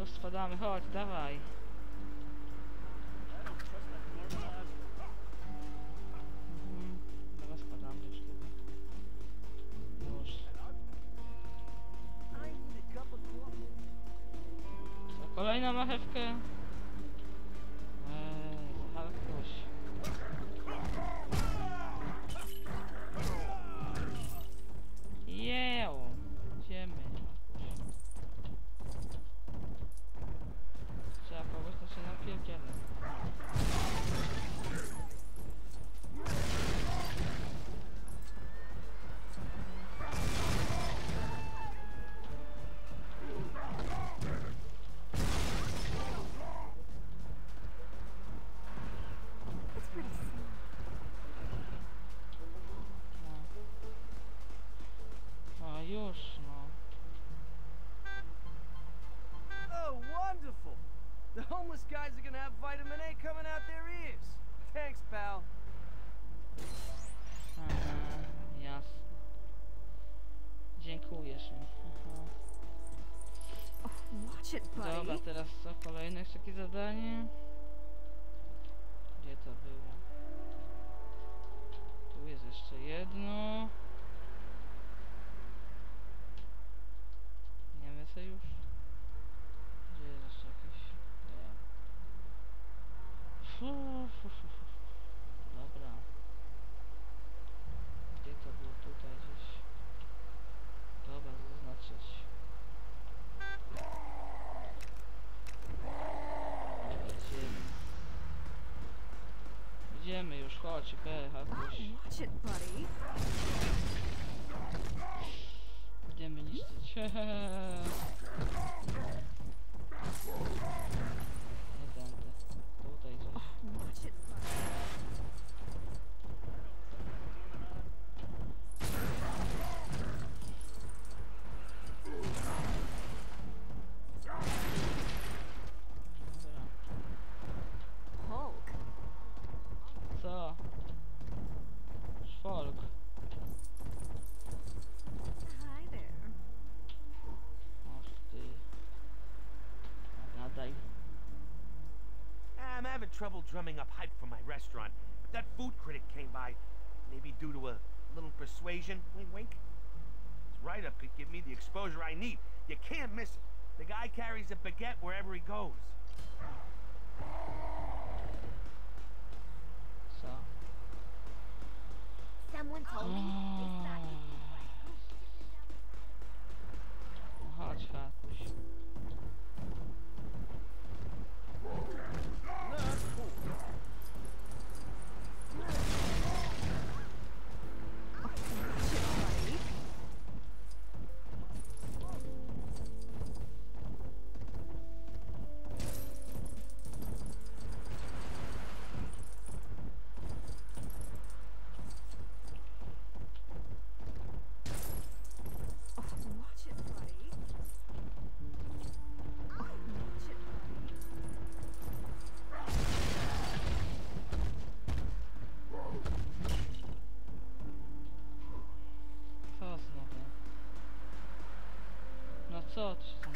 Już spadamy, chodź, dawaj. Mhm, Dobra, spadamy już chyba. Już. Marchewkę? Guys are gonna have vitamin A coming out their ears. Thanks, pal. Aha, jasne. Dziękujesz mi. Oh, watch it, buddy. Dobra, teraz co? Kolejne jeszcze jakieś zadanie? Gdzie to było? Tu jest jeszcze jedno. Nie wiedzę już. Gdzie jest jeszcze jakieś? Nie. Fu, fu, fu, fu. Dobra. Gdzie to było? Tutaj gdzieś. Dobra, zaznaczyć. Idziemy. Idziemy już, chodź, B, Oh, watch it, buddy. Idziemy niszczyć. Nie będę. Tutaj gdzieś. Watch it, trouble drumming up hype for my restaurant. but That food critic came by, maybe due to a little persuasion. Wink, wink. His write-up could give me the exposure I need. You can't miss it. The guy carries a baguette wherever he goes. Co? Someone told me it's not Chodź, Hakuś. outros.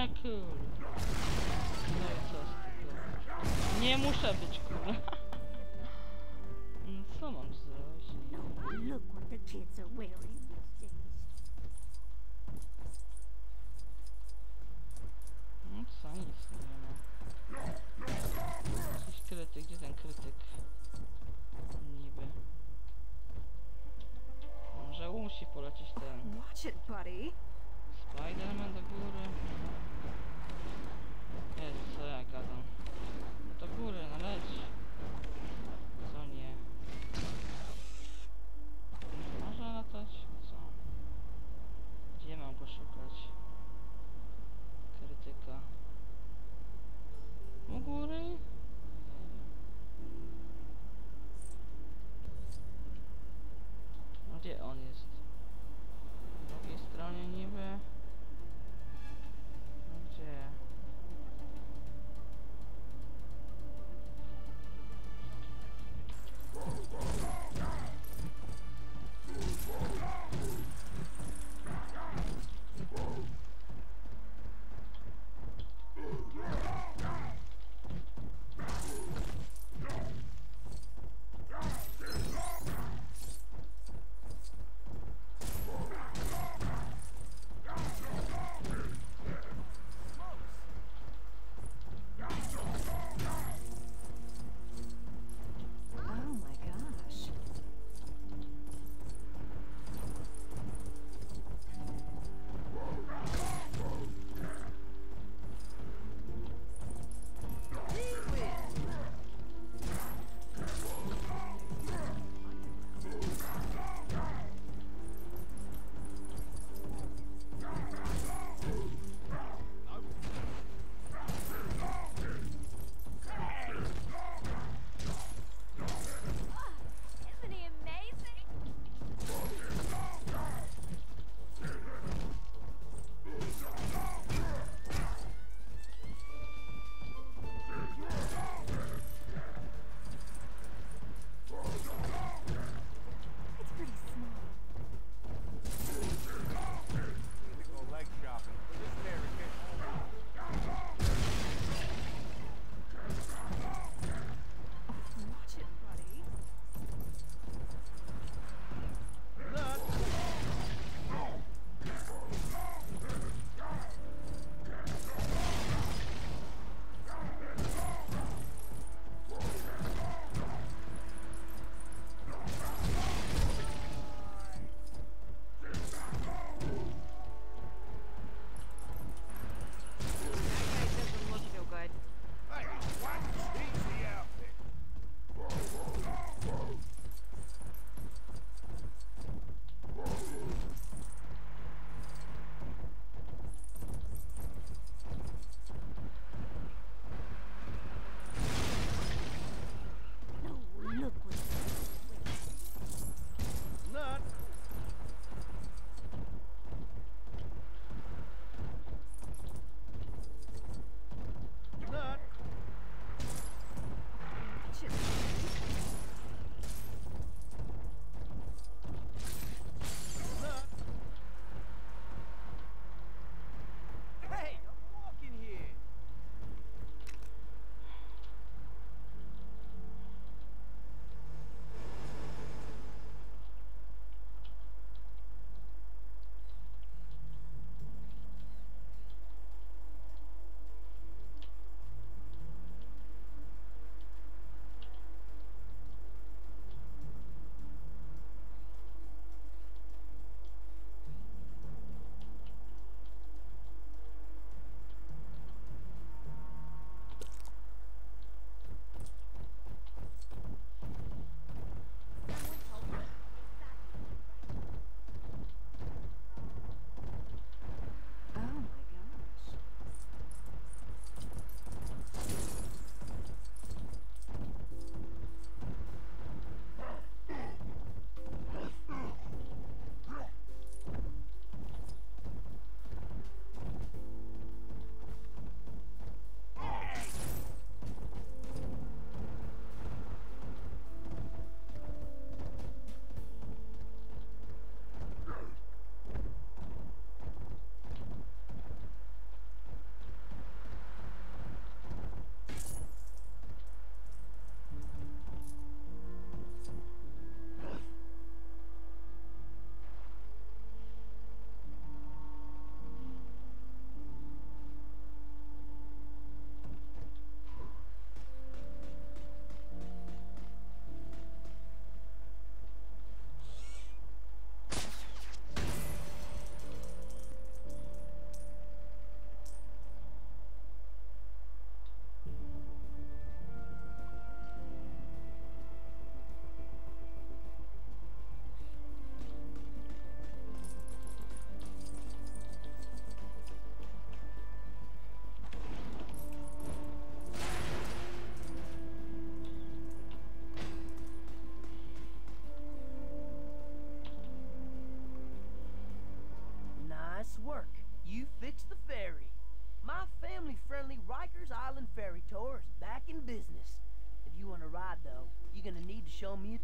Na cool. No i co z tego? Nie muszę być cool. No co mam zrobić? No, look what the kids are wearing. No co, nic nie ma. Jakiś krytyk, gdzie ten krytyk? Niby. Może musi polecieć ten Watch it, buddy. Spiderman do góry. Какая-то там. Это куры, наладь.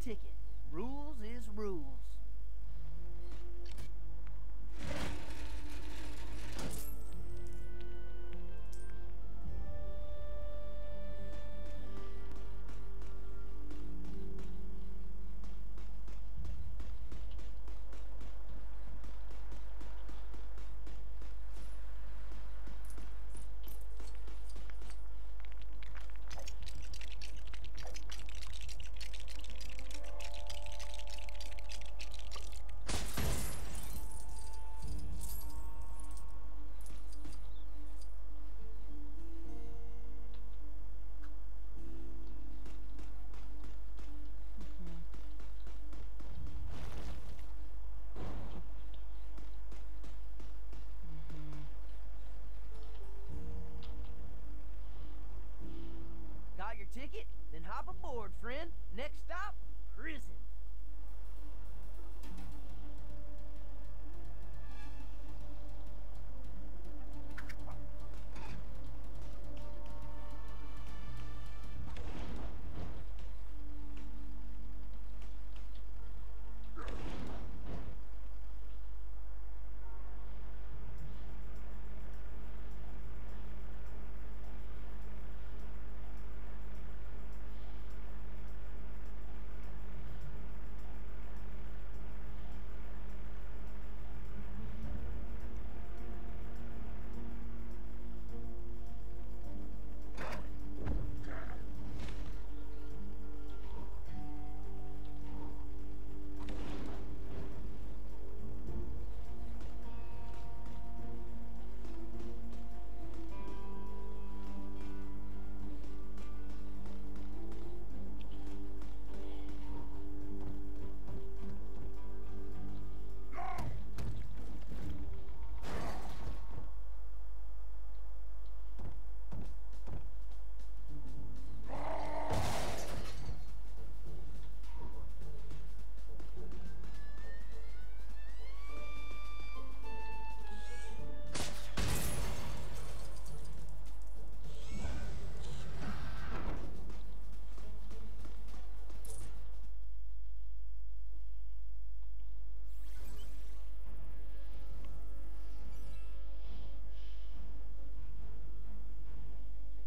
Ticket. Your ticket? Then hop aboard, friend. Next stop, prison.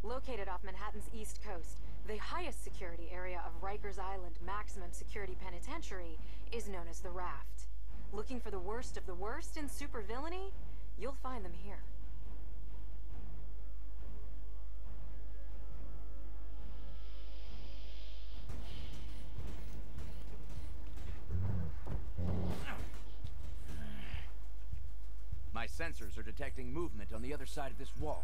Located off Manhattan's East Coast, the highest security area of Rikers Island Maximum Security Penitentiary is known as the Raft. Looking for the worst of the worst in supervillainy? You'll find them here. My sensors are detecting movement on the other side of this wall.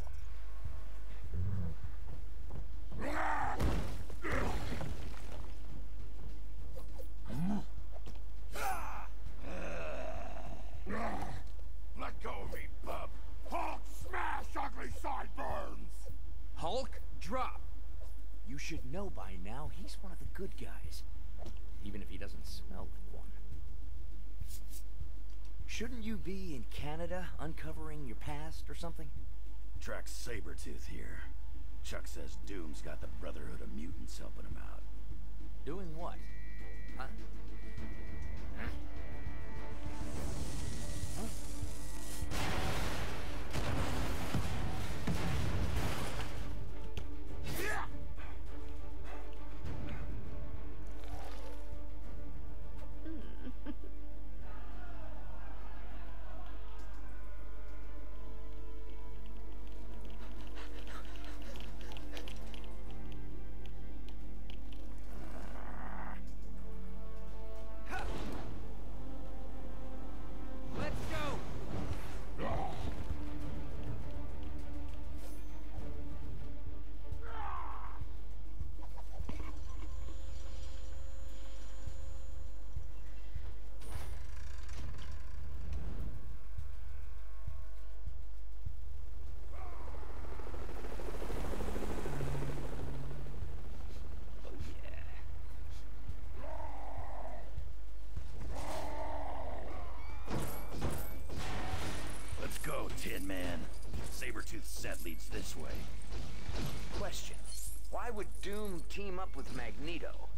Let go of me, bub. Hulk smash ugly sideburns! Hulk, drop! You should know by now he's one of the good guys. Even if he doesn't smell like one. Shouldn't you be in Canada uncovering your past or something? Track Sabretooth here. Chuck says Doom's got the Brotherhood of Mutants helping him out. Doing what? Huh? Let's go, Tin Man. Sabretooth set leads this way. Question. Why would Doom team up with Magneto?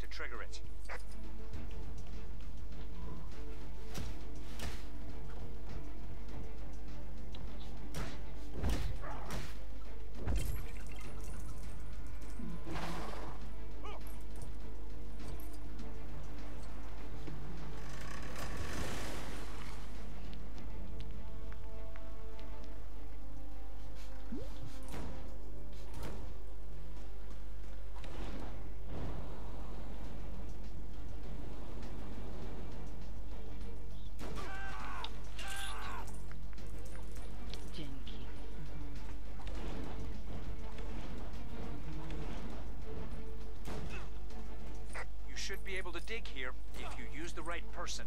To trigger it. Able to dig here if you use the right person.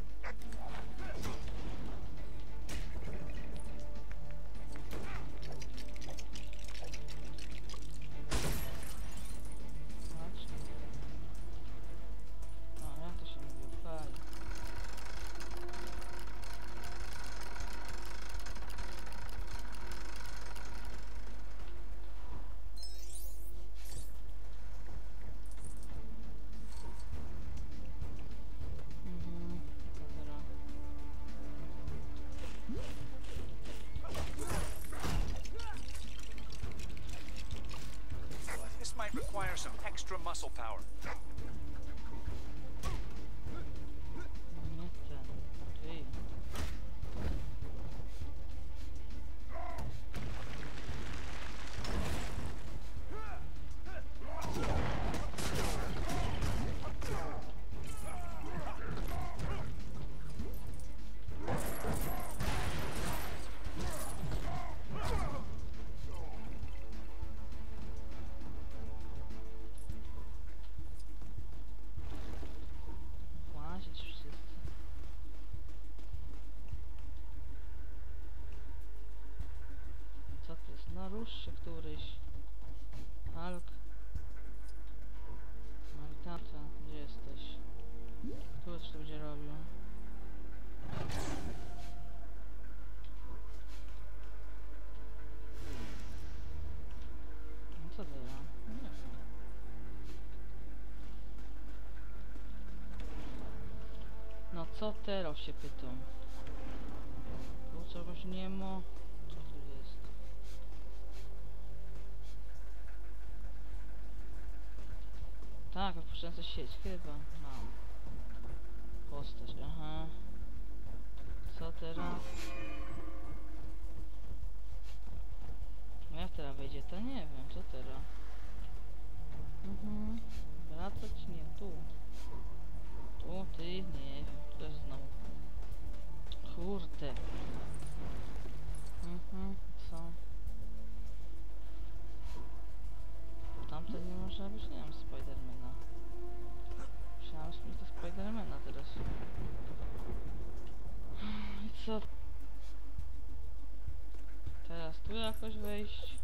Require some extra muscle power. Co teraz się pytam? Tu czegoś nie ma. Co tu jest? Tak, opuszczająca sieć chyba. Mam. Postać, aha. Co teraz? No jak teraz wejdzie, to nie wiem, co teraz? Mhm. Wracać? Nie, tu. Tu, ty, nie też znowu. Kurde. Mhm, co? Tamten nie może być, nie wiem, Spidermana. Myślałem, że to Spidermana teraz. I co? Teraz tu jakoś wejść?